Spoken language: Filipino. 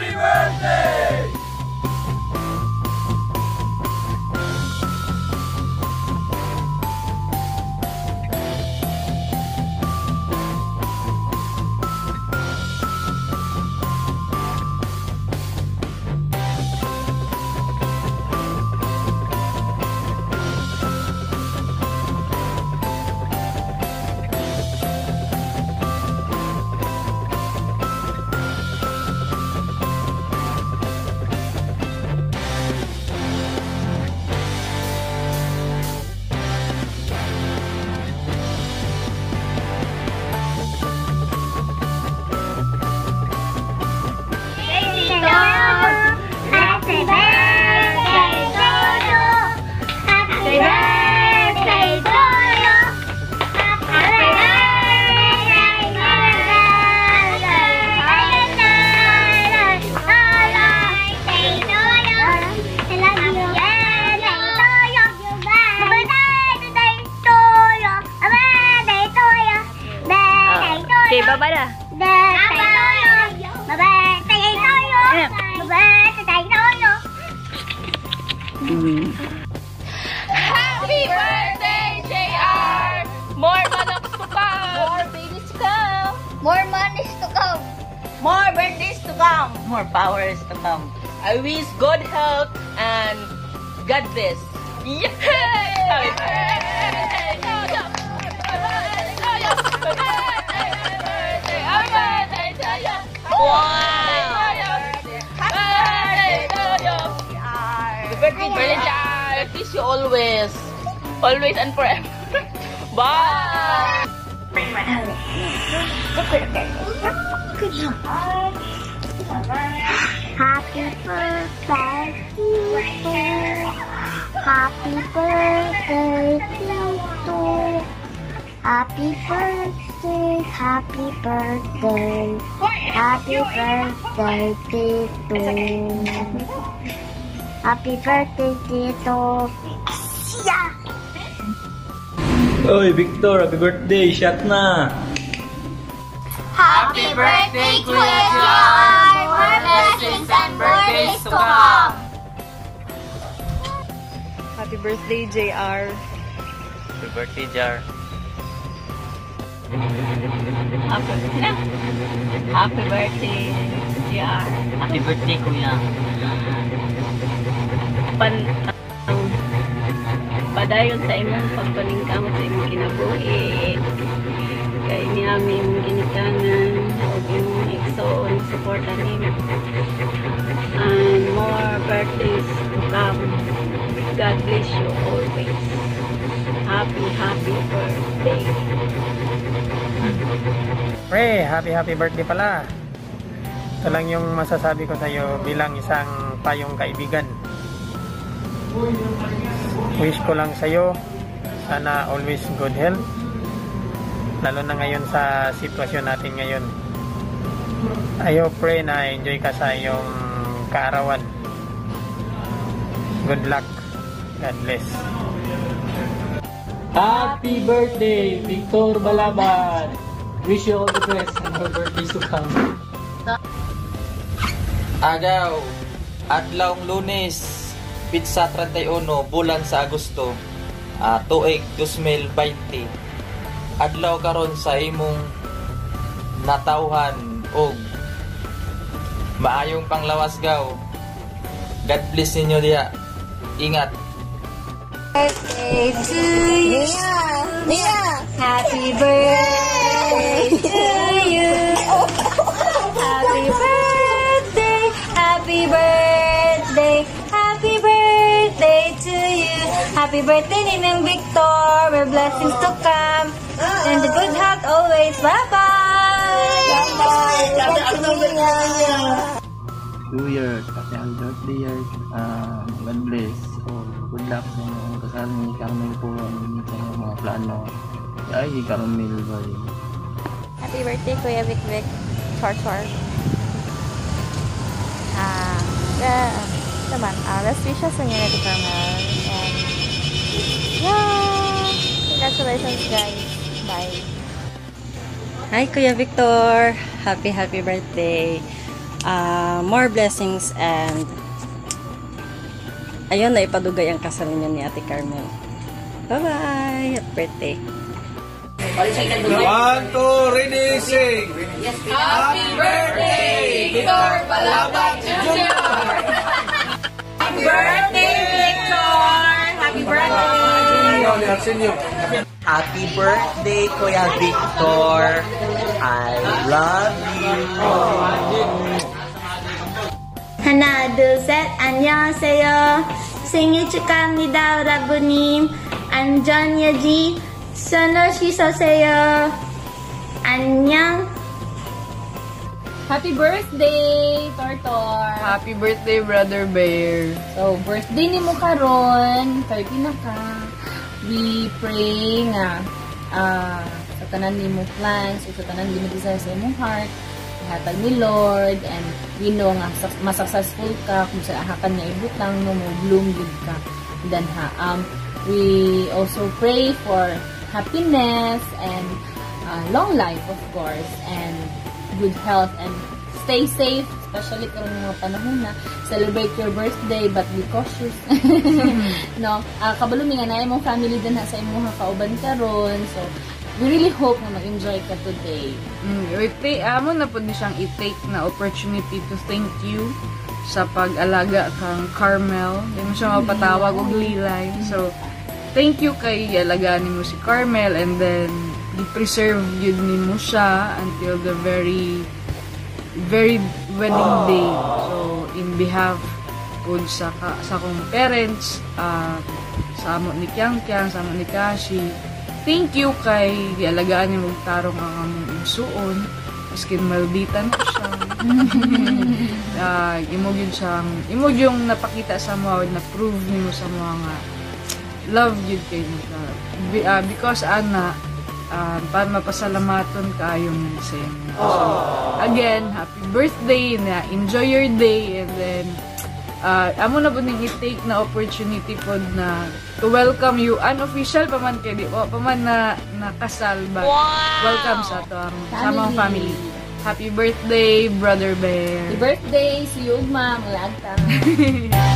Happy birthday! Happy birthday, JR! More manaks to come! More babies to come! More monies to come. More birthdays to come. More powers to come. I wish good health and God bless. Yay! Happy birthday Happy birthday, birthday, Kiss you always. Always and forever. Bye! Happy birthday to you. Happy birthday to you. Happy birthday, happy birthday. Happy birthday, Tito. Happy birthday, Tito. Yeah. Oy, Victor, happy birthday! Shot na! Happy birthday, Kuya John! More blessings and birthdays to come! Happy birthday, JR. Happy birthday, Jar. Happy birthday, JR. Happy birthday, Kuya. Pan padayon sa imong pagpaningkamot sa imong kinabuhi. Kay niyamin ginikanan o imong igsoon suporta nimo. And more birthdays to come. God bless you always. Happy, happy birthday. Pre, happy happy birthday pala. Ito lang yung masasabi ko sa iyo bilang isang tayong kaibigan. Wish ko lang sa iyo sana always good health. Lalo na ngayon sa sitwasyon natin ngayon. Ayo pre na enjoy ka sa iyong kaarawan. Good luck. God bless. Happy birthday, Victor Balaban! Wish you all the best and more birthdays to come. Agaw, adlawng lunes, pizza 31, bulan sa Agosto, ah, tuig 2020. Adlaw karon sa imong natawhan og maayong panglawas gaw. God bless ninyo diha. Ingat. birthday to you. Mia. Happy birthday to you. Happy birthday, Ninang Victor. May blessings to come. And the good health always. Bye-bye. New Year, happy happy birthday year. Uh, God bless. So, good luck sa inyong kasal ni Carmel po ang mga plano. Ay, Carmel ba rin? Happy birthday, Kuya Vic Vic. Chor Chor. Ah, uh, naman, ah, best wishes sa inyo Carmel. Yeah! Congratulations, guys. Bye. Hi, Kuya Victor. Happy, happy birthday. uh, more blessings and ayun na ipadugay ang kasal niya ni Ate Carmel. Bye-bye! Happy birthday! One, two, ready, sing! Happy birthday, Victor Balaban Jr. Happy birthday! Happy birthday! Happy birthday, Kuya Victor. I love you. 하나, 둘, 셋, 안녕하세요. 생일 축하합니다, 여러분님. 안전유지, 선호 씻으세요. 안녕. Happy birthday, Tortor! Happy birthday, Brother Bear! So, birthday ni mo karon, 30 na ka. We pray nga ah, sa tanan ni mo plans, sa tanan ni mo desire sa imong heart, ihatag ni Lord, and we know nga masuccessful ka kung sa ahakan nga ibutang mo, mo bloom good ka. Then ha, um, we also pray for happiness and uh, long life, of course, and good health and stay safe, especially karon mga panahon na celebrate your birthday but be cautious. no, uh, kabalumi nga na imong family din ha sa imong kauban karon. So, we really hope na mag-enjoy ka today. Mm, we take, amo na po ni siyang i-take na opportunity to thank you sa pag-alaga kang Carmel. Hindi mo siya mapatawag og lilay. So, thank you kay alagaan mo si Carmel and then i-preserve yun ni mo siya until the very very wedding day. So, in behalf po sa, ka, sa akong parents, uh, sa amo ni Kyang Kyang, sa amo ni Kashi, thank you kay gialagaan niyo magtarong ang among suon. Maskin malbitan ko siya. uh, imog yun siyang, imog yung napakita sa mo, na prove niyo sa mga nga, love yun kay mo. Uh, because ana, uh, para mapasalamaton kayo sa inyo. So, again, happy birthday na enjoy your day and then uh, amo na po ning i-take na opportunity po na to welcome you unofficial pa man kay di o pa man na nakasal but welcome sa to ang sa mga family. Happy birthday, Brother Bear. Happy birthday! See you, ma'am. Lagta.